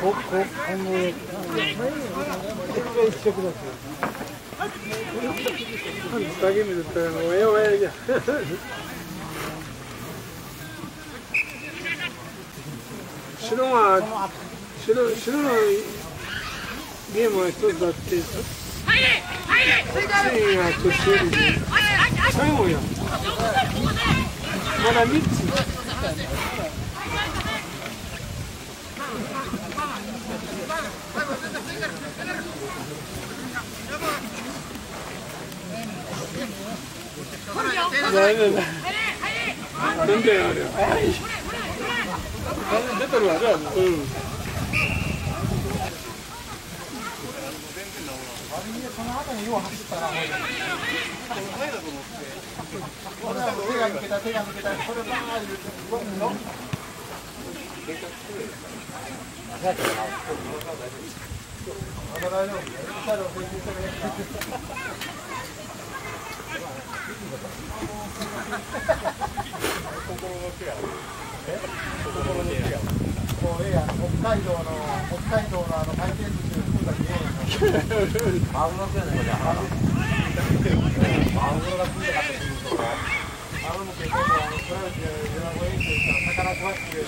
ここ今後、一色だし。白白のゲームは一つだって繊維が年寄りで最後やまだ3つダメだなんだよあれはい出てるわねうん手が抜けた手が抜けたこれバーッ言ってのまだ大丈夫北海道の北海道のあの回転寿司を食うだけええやんマグロ食えないこれマグロが食いたかったりするとかあの向けてもあのプライベートで電話を演習したら魚食わして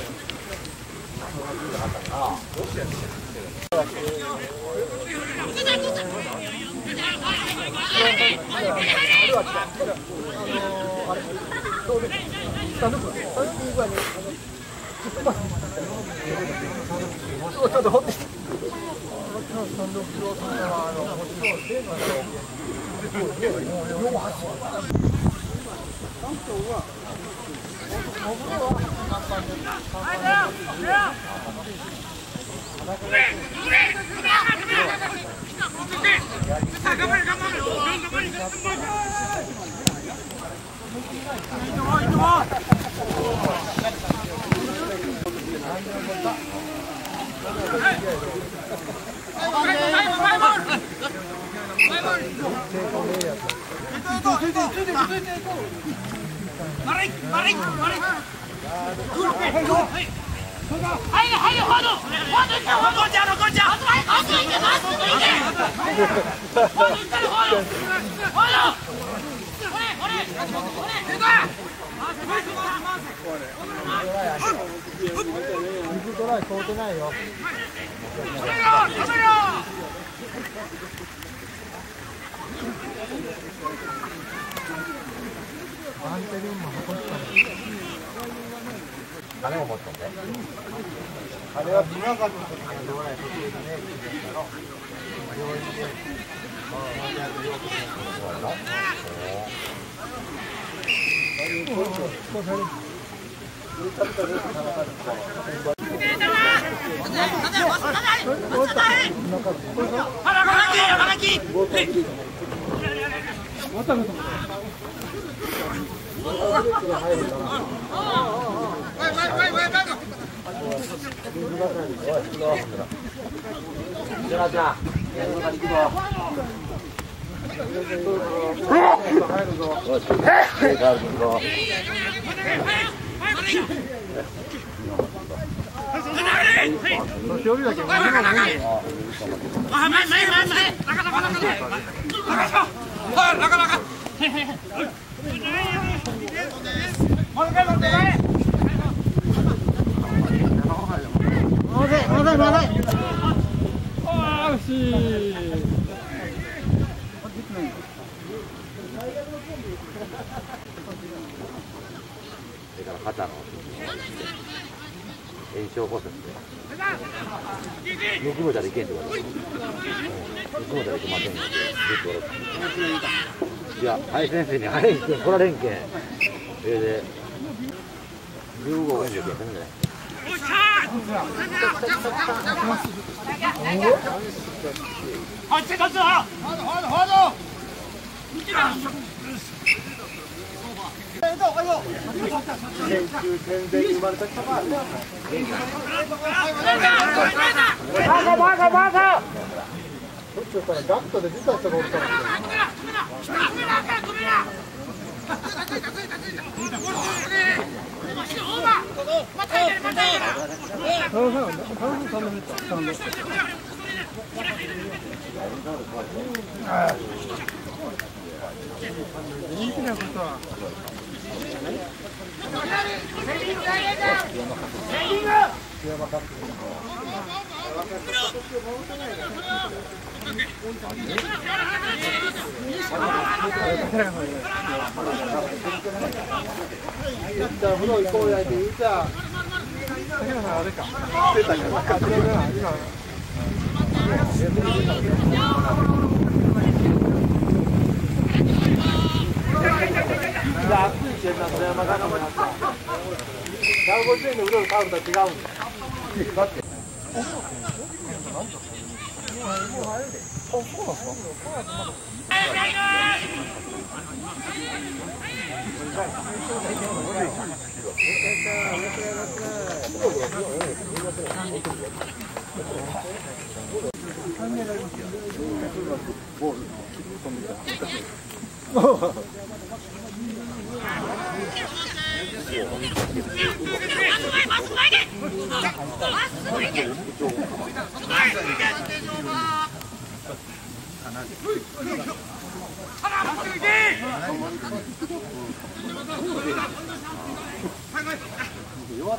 マグロが食いたかったからどうしてやってちょっとほって。はい水トライ通ってないよバンテリンも残ったね金を持っとんねあれは見なかった時にどうない途中でね聞いたの病院でまあやってよくそうなのじゃあじゃあ映画に行くぞ入るぞよし映画に行くぞ年寄りだけど何もない。よあー惜しい。それから肩の炎症骨折で、ぬくもたらいけんって言われて、ぬくもたらいけませんよ。ってずっと言われて、いや、林先生に早いん来られんけん、それで、15円でけん、ね。戦前に生まれた人がどっちだったらガットで出た人がおるかもしれなじゃあ風呂行こうやって言うじゃんじゃあ暑いけんなそれ山がもやった150円の風呂のタオルとは違うんだだってすぐ行け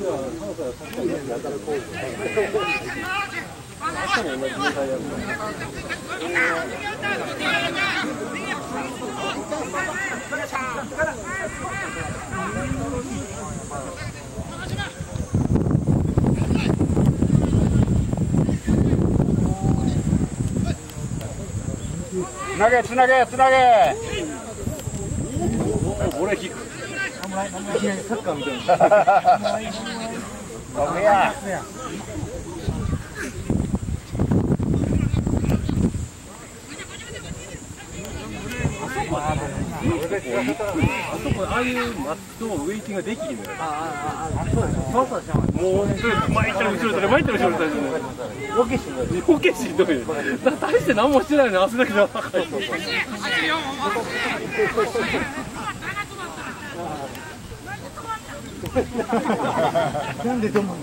つなげつなげつなげ。俺引くサッカーみたいなごめんや。あそこああいうマットウェイティングできひんのよもうそれ前行ったら後ろだ前行ったら後ろだ大きいしんどい余計しんどい大して何もしてないの汗だけで。赤いなんでどうも